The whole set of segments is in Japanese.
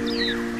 Música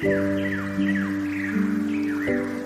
Thank you.